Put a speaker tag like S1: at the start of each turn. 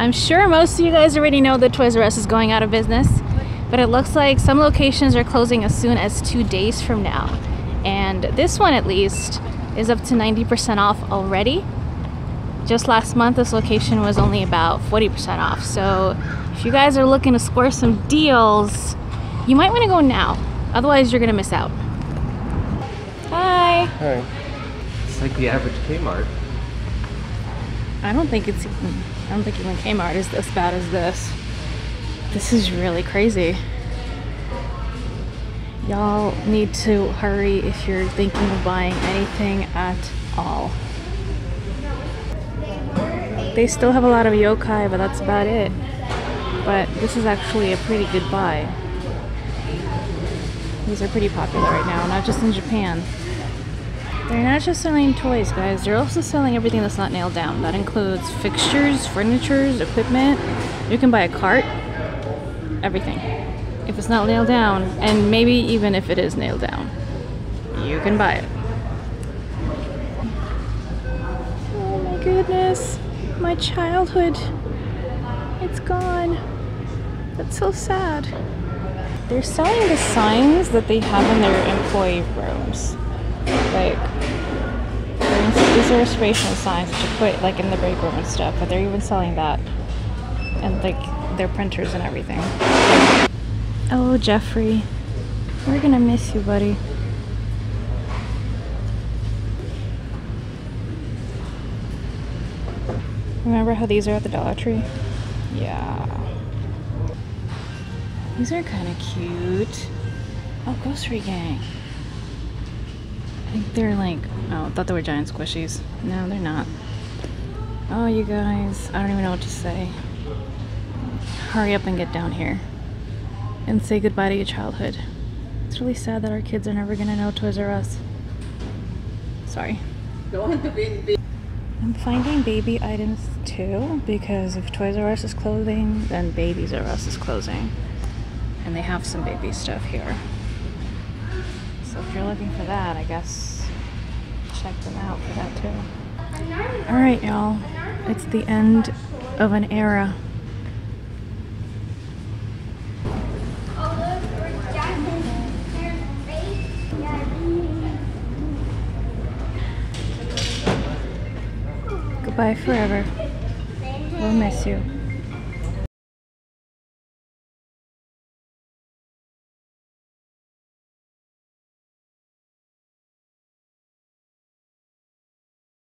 S1: I'm sure most of you guys already know that Toys R Us is going out of business, but it looks like some locations are closing as soon as two days from now. And this one, at least, is up to 90% off already. Just last month, this location was only about 40% off. So if you guys are looking to score some deals, you might want to go now. Otherwise, you're going to miss out. Hi.
S2: Hi. It's like the average Kmart.
S1: I don't think it's even, I don't think even Kmart is as bad as this. This is really crazy. Y'all need to hurry if you're thinking of buying anything at all. They still have a lot of yokai, but that's about it. But this is actually a pretty good buy. These are pretty popular right now, not just in Japan. They're not just selling toys, guys. They're also selling everything that's not nailed down. That includes fixtures, furnitures, equipment. You can buy a cart. Everything. If it's not nailed down, and maybe even if it is nailed down, you can buy it. Oh my goodness. My childhood. It's gone. That's so sad. They're selling the signs that they have in their employee rooms. Like, for instance, these are inspirational signs that you put like in the break room and stuff, but they're even selling that. And like their printers and everything. Oh, Geoffrey. We're gonna miss you, buddy. Remember how these are at the Dollar Tree? Yeah. These are kind of cute. Oh, Grocery Gang. I think they're like, oh, I thought they were giant squishies. No, they're not. Oh, you guys, I don't even know what to say. Hurry up and get down here and say goodbye to your childhood. It's really sad that our kids are never gonna know Toys R Us. Sorry. I'm finding baby items too because if Toys R Us is closing, then Babies R Us is closing. And they have some baby stuff here. If you're looking for that, I guess check them out for that too. Alright, y'all. It's the end of an era. Goodbye forever. We'll miss you.